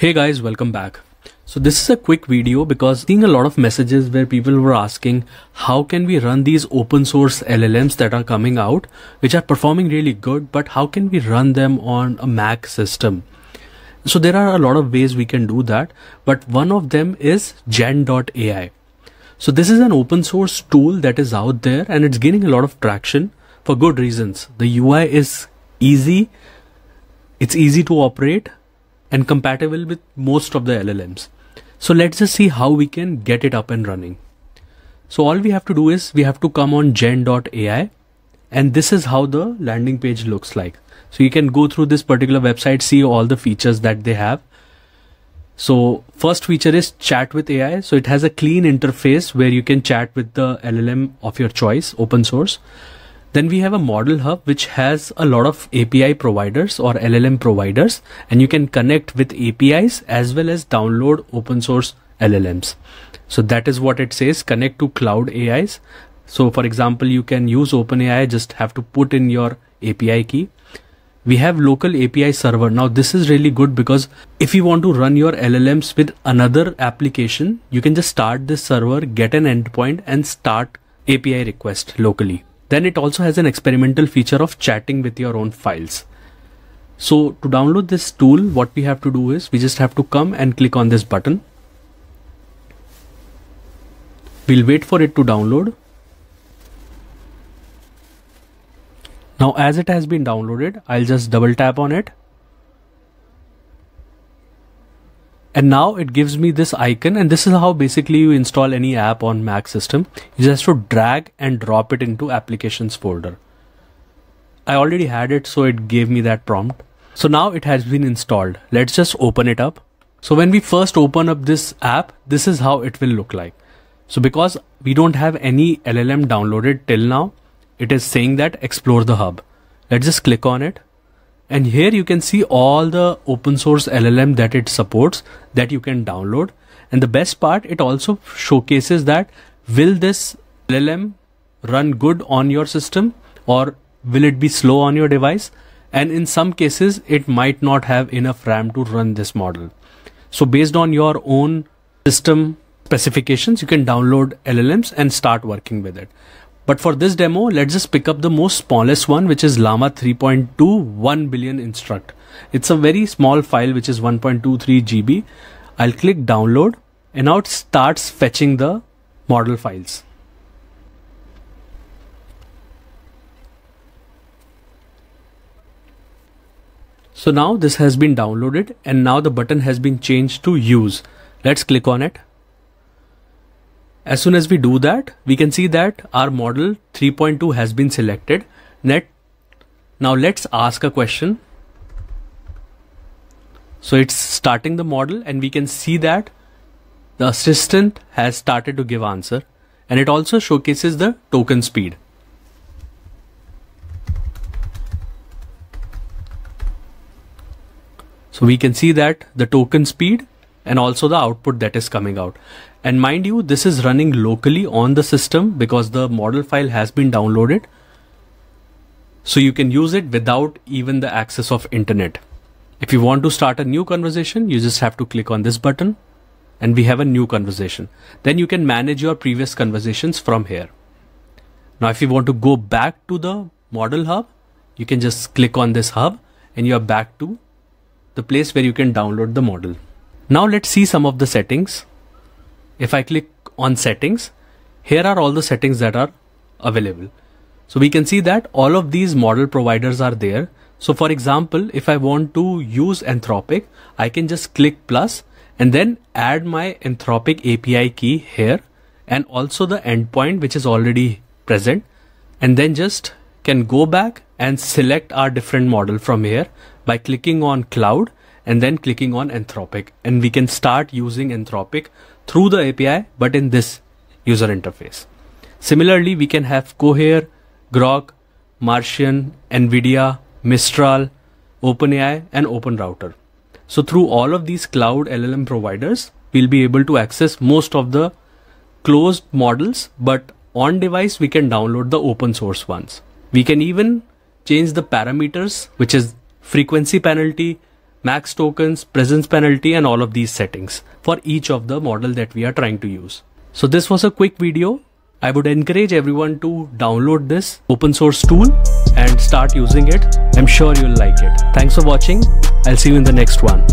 Hey guys, welcome back. So this is a quick video because seeing a lot of messages where people were asking how can we run these open source LLMs that are coming out which are performing really good but how can we run them on a Mac system? So there are a lot of ways we can do that but one of them is jan.ai. So this is an open source tool that is out there and it's gaining a lot of traction for good reasons. The UI is easy, it's easy to operate and compatible with most of the LLMs. So let's just see how we can get it up and running. So all we have to do is we have to come on jan.ai and this is how the landing page looks like. So you can go through this particular website, see all the features that they have. So first feature is chat with AI. So it has a clean interface where you can chat with the LLM of your choice, open source. Then we have a model hub which has a lot of API providers or LLM providers and you can connect with APIs as well as download open source LLMs. So that is what it says connect to cloud AIs. So for example, you can use OpenAI, just have to put in your API key. We have local API server. Now this is really good because if you want to run your LLMs with another application, you can just start this server, get an endpoint and start API request locally. Then it also has an experimental feature of chatting with your own files. So to download this tool, what we have to do is we just have to come and click on this button. We'll wait for it to download. Now as it has been downloaded, I'll just double tap on it and now it gives me this icon and this is how basically you install any app on Mac system. You just have to drag and drop it into applications folder. I already had it so it gave me that prompt. So now it has been installed. Let's just open it up. So when we first open up this app this is how it will look like. So because we don't have any LLM downloaded till now it is saying that explore the hub. Let's just click on it and here you can see all the open source LLM that it supports that you can download. And the best part it also showcases that will this LLM run good on your system or will it be slow on your device? And in some cases it might not have enough RAM to run this model. So based on your own system specifications you can download LLMs and start working with it but for this demo, let's just pick up the most smallest one, which is Llama 3.2 1 billion instruct. It's a very small file, which is 1.23 GB. I'll click download and now it starts fetching the model files. So now this has been downloaded and now the button has been changed to use. Let's click on it. As soon as we do that, we can see that our model 3.2 has been selected. Net. Now let's ask a question. So it's starting the model and we can see that the assistant has started to give answer and it also showcases the token speed. So we can see that the token speed and also the output that is coming out. And mind you, this is running locally on the system because the model file has been downloaded. So you can use it without even the access of internet. If you want to start a new conversation, you just have to click on this button and we have a new conversation. Then you can manage your previous conversations from here. Now, if you want to go back to the model hub, you can just click on this hub and you are back to the place where you can download the model. Now let's see some of the settings. If I click on settings, here are all the settings that are available. So we can see that all of these model providers are there. So for example, if I want to use Anthropic, I can just click plus and then add my Anthropic API key here and also the endpoint which is already present and then just can go back and select our different model from here by clicking on cloud and then clicking on Anthropic and we can start using Anthropic through the API but in this user interface. Similarly, we can have Cohere, Groq, Martian, NVIDIA, Mistral, OpenAI and OpenRouter. So through all of these cloud LLM providers, we'll be able to access most of the closed models, but on device we can download the open source ones. We can even change the parameters, which is frequency penalty, max tokens, presence penalty and all of these settings for each of the model that we are trying to use. So this was a quick video. I would encourage everyone to download this open source tool and start using it. I'm sure you'll like it. Thanks for watching. I'll see you in the next one.